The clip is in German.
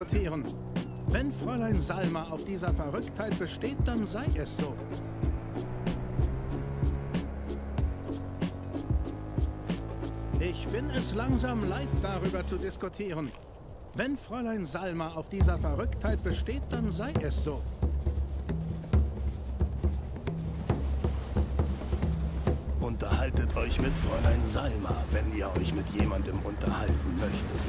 Sortieren. Wenn Fräulein Salma auf dieser Verrücktheit besteht, dann sei es so. Ich bin es langsam leid, darüber zu diskutieren. Wenn Fräulein Salma auf dieser Verrücktheit besteht, dann sei es so. Unterhaltet euch mit Fräulein Salma, wenn ihr euch mit jemandem unterhalten möchtet.